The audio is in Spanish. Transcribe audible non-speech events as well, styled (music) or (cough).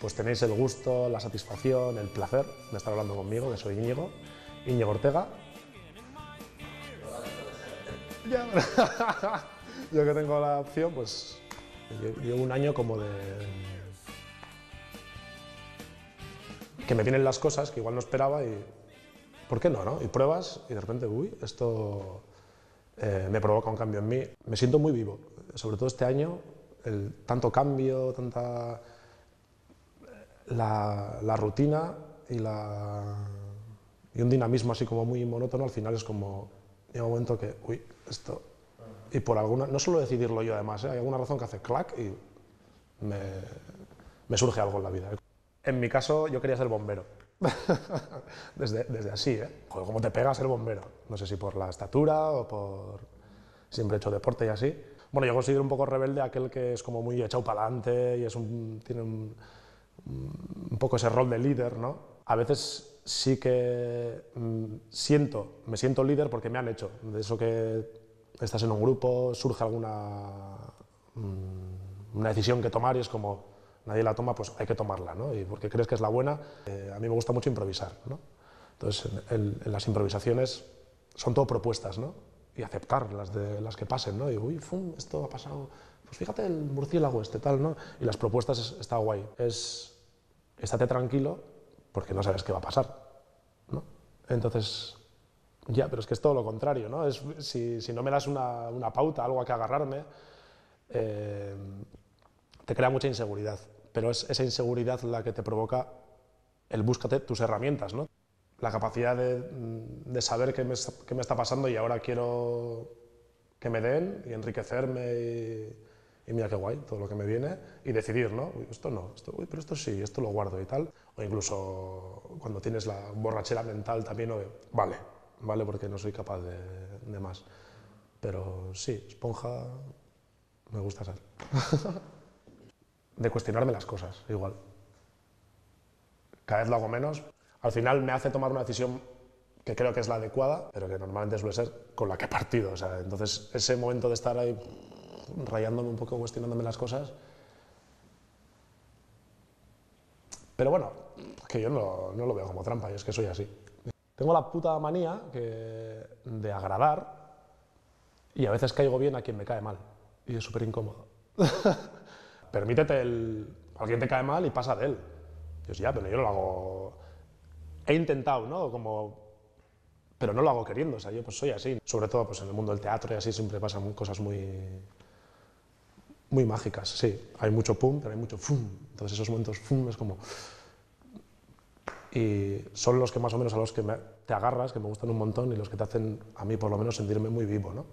pues tenéis el gusto, la satisfacción, el placer de estar hablando conmigo, que soy Íñigo, Íñigo Ortega. (laughs) Yo que tengo la opción, pues llevo un año como de... que me vienen las cosas que igual no esperaba y... ¿Por qué no, no? Y pruebas y de repente, uy, esto eh, me provoca un cambio en mí. Me siento muy vivo, sobre todo este año, el, tanto cambio, tanta... La, rutina y, un dinamismo así como muy monótono, al final es como, llega un momento que, uy, esto y por alguna, no solo decidirlo yo además, ¿eh? hay alguna razón que hace clac y me, me, surge algo en la vida. ¿eh? En mi caso yo quería ser bombero, (laughs) desde, desde, así, ¿eh? ¿cómo te pega ser bombero? No sé si por la estatura o por siempre he hecho deporte y así. Bueno, yo considero un poco rebelde aquel que es como muy echado para adelante y es un, tiene un, un poco ese rol de líder, ¿no? A veces sí que mm, siento, me siento líder porque me han hecho, de eso que estás en un grupo, surge alguna mm, una decisión que tomar y es como nadie la toma, pues hay que tomarla, ¿no? Y porque crees que es la buena, eh, a mí me gusta mucho improvisar, ¿no? Entonces, en, en, las improvisaciones son todo propuestas, ¿no? Y aceptar las, de, las que pasen, ¿no? Y, uy, esto ha pasado, pues fíjate el murciélago este, tal, ¿no? Y las propuestas es, está guay. Es, estate tranquilo porque no sabes qué va a pasar, ¿no? Entonces, ya, pero es que es todo lo contrario, ¿no? Es, si, si, no me das una, una, pauta, algo a que agarrarme, eh, te crea mucha inseguridad. Pero es esa inseguridad la que te provoca el búscate tus herramientas, ¿no? La capacidad de, de saber qué me, qué me, está pasando y ahora quiero que me den y enriquecerme y, y, mira qué guay todo lo que me viene y decidir, ¿no? Uy, esto no, esto, uy, pero esto sí, esto lo guardo y tal. O incluso cuando tienes la borrachera mental también, vale, ¿vale? Porque no soy capaz de, de más. Pero sí, esponja me gusta ser. (laughs) de cuestionarme las cosas, igual. Cada vez lo hago menos. Al final me hace tomar una decisión que creo que es la adecuada, pero que normalmente suele ser con la que he partido. O sea, entonces, ese momento de estar ahí rayándome un poco, cuestionándome las cosas. Pero bueno, que yo no, no lo veo como trampa, yo es que soy así. Tengo la puta manía que, de agradar y a veces caigo bien a quien me cae mal. Y es súper incómodo. (laughs) Permítete el... Alguien te cae mal y pasa de él. Yo sí, ya, pero yo no lo hago... He intentado, ¿no? Como... Pero no lo hago queriendo, o sea, yo pues soy así. Sobre todo pues en el mundo del teatro y así siempre pasan cosas muy... Muy mágicas, sí. Hay mucho pum, pero hay mucho fum. Entonces esos momentos fum es como y son los que más o menos a los que te agarras, que me gustan un montón y los que te hacen a mí por lo menos sentirme muy vivo, ¿no?